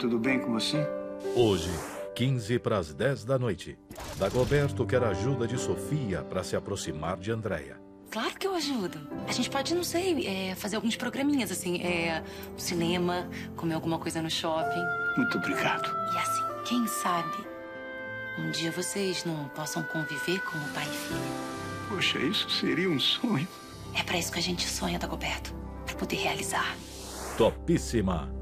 Tudo bem com você? Hoje, 15 para as 10 da noite. Dagoberto quer a ajuda de Sofia para se aproximar de Andréia. Claro que eu ajudo. A gente pode, não sei, é, fazer alguns programinhas, assim, é, um cinema, comer alguma coisa no shopping. Muito obrigado. E assim, quem sabe, um dia vocês não possam conviver como pai e filho. Poxa, isso seria um sonho. É para isso que a gente sonha, Dagoberto. Pra poder realizar. Topíssima